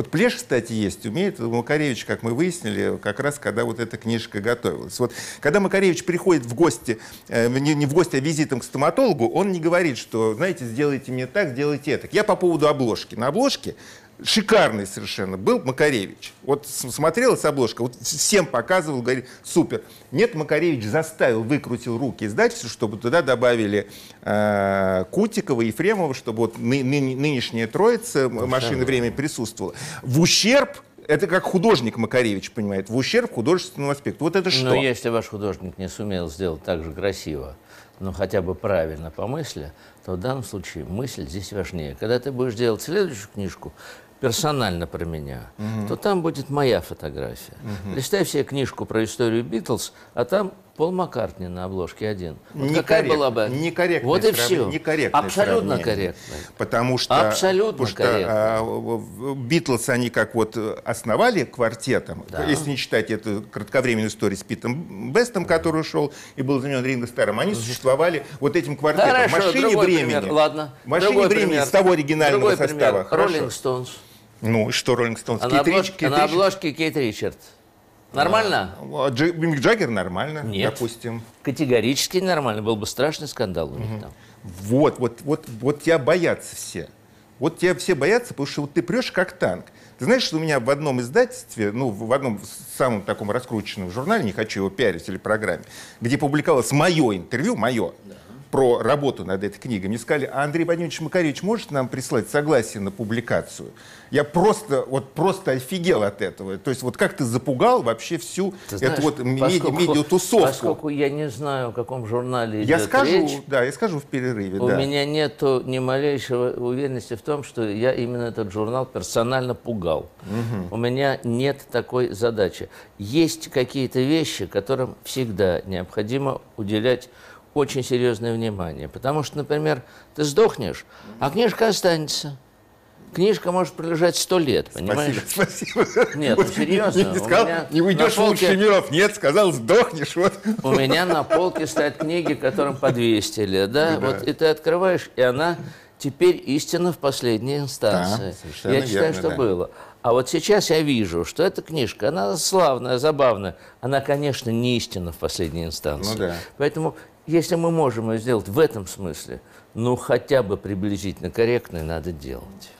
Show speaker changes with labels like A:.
A: Вот Плеш, кстати, есть, умеет Макаревич, как мы выяснили, как раз когда вот эта книжка готовилась. Вот когда Макаревич приходит в гости, э, не, не в гости, а визитом к стоматологу, он не говорит, что, знаете, сделайте мне так, сделайте это. Я по поводу обложки. На обложке шикарный совершенно был Макаревич. Вот смотрелась обложка, вот всем показывал, говорит, супер. Нет, Макаревич заставил, выкрутил руки издательству, чтобы туда добавили э, Кутикова, Ефремова, чтобы вот ны, ны, нынешняя троица машины времени присутствовала. В ущерб это как художник Макаревич понимает, в ущерб художественному аспекту. Вот это что?
B: Но если ваш художник не сумел сделать так же красиво, но хотя бы правильно по мысли, то в данном случае мысль здесь важнее. Когда ты будешь делать следующую книжку, персонально про меня, угу. то там будет моя фотография. Угу. Листай себе книжку про историю Битлз, а там Пол Маккартни на обложке один.
A: Вот какая была бы?
B: Некорректная. Вот и все.
A: Некорректное
B: Абсолютно корректно.
A: Потому что,
B: Абсолютно
A: потому что Битлз, они как вот основали квартетом, да. если не считать эту кратковременную историю с Питом Бестом, который ушел и был заменен Ринго Старом, они существовали вот этим квартетом.
B: Хорошо,
A: машине времени.
B: Пример. Ладно.
A: Машине другой времени пример. с того оригинального
B: другой
A: состава.
B: Роллинг Стоунс.
A: Ну, что Роллинг Стоунс?
B: А, на, а на обложке Кейт Ричард. Нормально?
A: А, Дж... Мик Джаггер нормально,
B: Нет.
A: допустим.
B: Категорически нормально. Был бы страшный скандал у них угу. там.
A: Вот, вот, вот, вот тебя боятся все. Вот тебя все боятся, потому что вот ты прешь как танк. Ты знаешь, что у меня в одном издательстве, ну, в одном самом таком раскрученном журнале, не хочу его пиарить или программе, где публиковалось мое интервью, мое, про работу над этой книгой, мне сказали, а Андрей Владимирович Макаревич может нам прислать согласие на публикацию? Я просто, вот просто офигел от этого. То есть вот как ты запугал вообще всю ты знаешь, эту вот поскольку, медиатусовку.
B: Поскольку я не знаю, в каком журнале
A: Я скажу,
B: речь,
A: да, я скажу в перерыве.
B: У
A: да.
B: меня нет ни малейшего уверенности в том, что я именно этот журнал персонально пугал. Угу. У меня нет такой задачи. Есть какие-то вещи, которым всегда необходимо уделять очень серьезное внимание. Потому что, например, ты сдохнешь, а книжка останется. Книжка может пролежать сто лет, понимаешь?
A: Спасибо, спасибо.
B: Нет, ну, серьезно.
A: Не, сказал, не уйдешь полке... в лучший миров. Нет, сказал, сдохнешь. Вот.
B: У меня на полке стоят книги, которым по 200 лет, да? да? Вот и ты открываешь, и она теперь истина в последней инстанции. Да, я считаю, верно, что да. было. А вот сейчас я вижу, что эта книжка, она славная, забавная. Она, конечно, не истина в последней инстанции.
A: Ну, да.
B: Поэтому если мы можем ее сделать в этом смысле, ну хотя бы приблизительно корректно, надо делать.